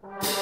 you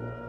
you